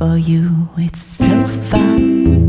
for you. It's so fun.